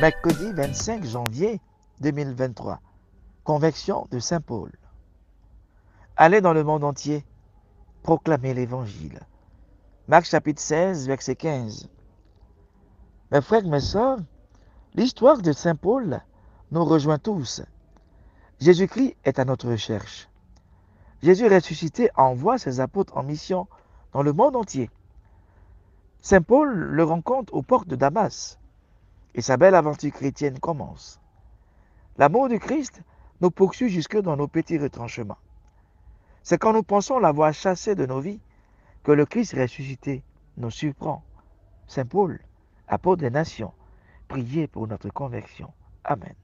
Mercredi 25 janvier 2023. Convection de Saint Paul. Allez dans le monde entier, proclamer l'Évangile. Marc chapitre 16, verset 15. Mes frères, mes sœurs, l'histoire de Saint Paul nous rejoint tous. Jésus-Christ est à notre recherche. Jésus ressuscité envoie ses apôtres en mission dans le monde entier. Saint Paul le rencontre aux portes de Damas et sa belle aventure chrétienne commence. L'amour du Christ nous poursuit jusque dans nos petits retranchements. C'est quand nous pensons l'avoir chassé de nos vies que le Christ ressuscité nous surprend. Saint Paul, apôtre des nations, priez pour notre conversion. Amen.